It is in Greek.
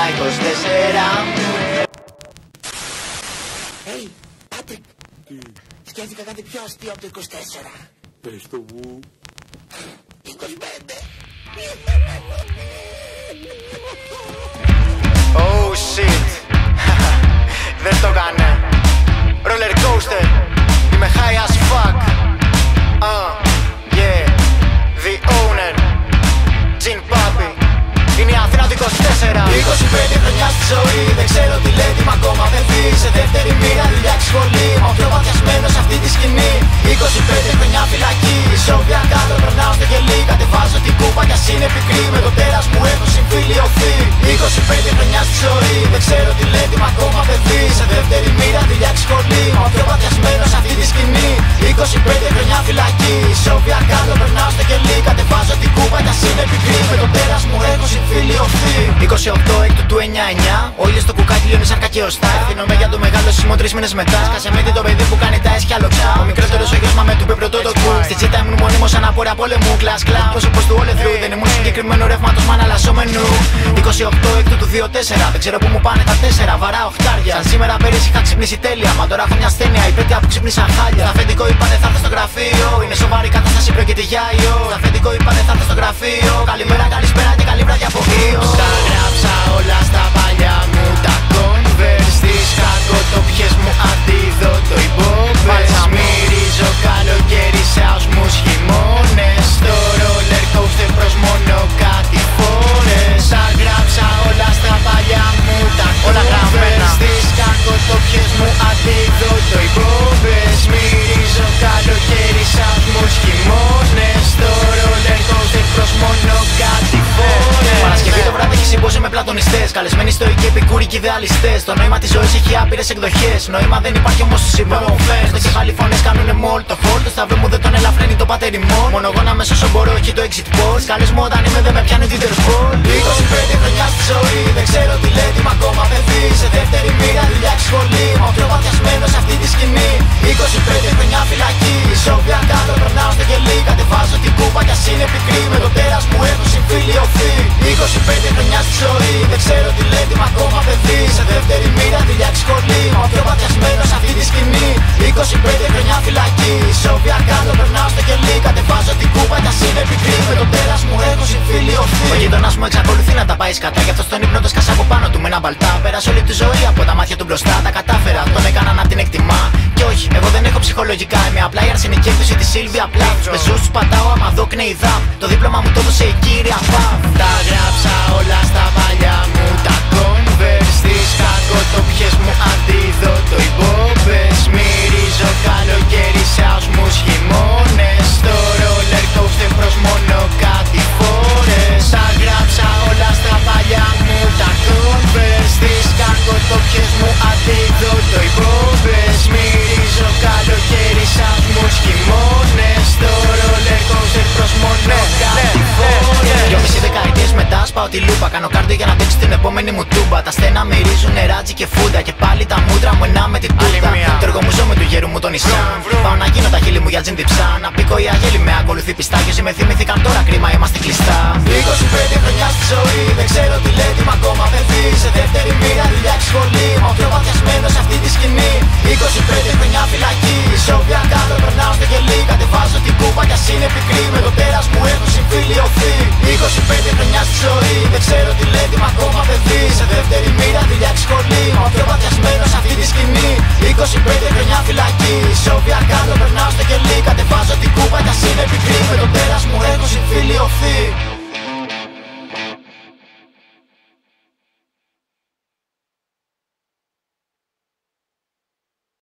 τα 24 μου Hey, Patrick. Σκέφτηκα κάτι πιο αστείο από το 24. Πες το μου. 25. Oh shit 24 25 χρονιά στη ζωή Δεν ξέρω τι λέει τι μ' ακόμα δεν ζει Σε δεύτερη μοίρα δουλειά και σχολή. Μα ο πιο παθιασμένος σε αυτή τη σκηνή. 25 χρονιά φυλακή Σόβια κάτω περνάω στο γελί. Κατεβάζω την κούπα κι ας είναι πικρή Με το τέρας μου έχω συμφιλιωθεί 25 χρονιά στη ζωή Δεν ξέρω τι λέει τι μ' ακόμα δεν ζει Σε δεύτερη μοίρα δουλειά και σχολή. Μα ο πιο παθιασμένος σε αυτή τη σκηνή. 25 χρονιά φυλακή Σόβια κάτω περνάω στο γελί. Κατεβάζω την κούπα κι ας είναι πικρή Με το τέρας μου έχω συμφιλιωθεί 28 έκτου του 9-9 Όλοι στο κουκάκι λιώνει σαρκα και οστά. Ευθύνομαι για το μεγάλο σεισμό τρεις μήνες μετά. Σκάσε με το παιδί που κάνει τα έσχια λοξά. Ο μικρότερος ο γιος μα με του πει πρωτό το κου Στη τσίτα ήμουν μονίμω σαν απόρρια πολεμού. Κλασ κλα πρόσωπο του όλε through Δεν ήμουν συγκεκριμένο ρεύματος μα αλλασσό μενού 28 έκτου του 2-4 Δεν ξέρω που μου πάνε τα 4 βαρά οχτάρια. Σαν σήμερα πέρυσι είχα ξυπνήσει τέλεια. Μα τώρα έχω μια ασθένεια. Η πέτεια που ξυπνήσα χάλια. Στα αφεντικό είπανε θα έρθω στο γραφείο. Είναι σοβαρή κατάσταση πρόκειται για ιό Στα αφεντικό είπανε θα έρθω στο γραφείο. Καλημέρα, καλησπέρα και καλή βράδυ από ίο Τα γράψα όλα στα παλιά μου τα converse Παρασκευή το βράδυ έχει συμπόσιο με πλατωνιστές. Καλεσμένοι στοικοί επικούρικοι ιδεαλιστές. Το νόημα της ζωής έχει άπειρες εκδοχές. Νόημα δεν υπάρχει όμως στου υπομορφέ. Στο κεφάλι φωνές κάνουνε μόλ. Το χόλ το σταυρό μου δεν τον ελαφρύνει το πατέρι μου. Μόνο εγώ να μέσω όσο μπορώ, όχι το exit poll. Καλές μου όταν είμαι δεν με πιάνει την τερφόλ. 25 χρονιά στη ζωή, δεν ξέρω τι λέει, τι μ' ακόμα δεν δει. Σε δεύτερη μοίρα δουλειά και σχολή. Μα ο πιο παθιασμένος σε αυτή τη σκηνή. 25 χρονιά φυλακή. Σόβια κάτω περνάω στο γελί. Κατεβάζω την κούπα κι ας είναι πικρή. 25 χρονιάς στη ζωής, δεν ξέρω τι λέει, τι μ' ακόμα παιδί. Σε δεύτερη μοίρα δουλειά και σχολή. Μα ο πιο παθιασμένος σε αυτή τη σκηνή. 25 χρονιά φυλακή. Σόβια κάτω περνάω στο γελί. Κατεβάζω την κούπα κι α είναι πικρή. Με το τέρας μου έχω συμφιλιωθεί. Ο γείτονα μου εξακολουθεί να τα πάει σκατά. Γι' αυτό στον ύπνο το σκάσα από πάνω του με ένα μπαλτά. Πέρασε όλη τη ζωή από τα μάτια του μπροστά. Τα κατάφερα, τον έκανα να την εκτιμά. Και όχι, εγώ δεν έχω ψυχολογικά. Είμαι απλά η αρσενική έκδοση της Σίλβια Πλά. Του πεζού του πατάω άμα δω κνεϊδά. Το δίπλωμα μου το έδωσε η κύρια Παφ. Τα γράψα όλα στα παλιά μου τα converse. Τις κακοτοπιές μου αντίδοτο δεκαετίες μετά σπάω τη λούπα. Κάνω κάρδιο για να παίξει την επόμενη μου τούμπα. Τα στένα μυρίζουν νεράτζι και φούντα. Και πάλι τα μούτρα μου ενά με την τούτα. Το έργο μου ζω με του γέρου μου τον νησιά. Πάω να γίνω τα χείλη μου για τζιν τυψά. Να πήκω η αγέλη με ακολουθεί πιστά. Και όσοι με θυμηθήκαν τώρα κρίμα είμαστε κλειστά. 25 χρονιά στη ζωή, δεν ξέρω τι λέει, τι μ' ακόμα δεν δει. Σε δεύτερη μοίρα δουλειά Δεν ξέρω τι λέει, μα ακόμα παιδί Σε δεύτερη μοίρα δουλειά σχολή. Μα πιο παθιασμένος σε αυτή τη σκηνή. 25 χρονιά φυλακή. Σόβια κάτω περνάω στο κελί. Κατεβάζω την κούπα, τα είναι πικρή Με το τέρας μου έχω συμφιλειωθεί.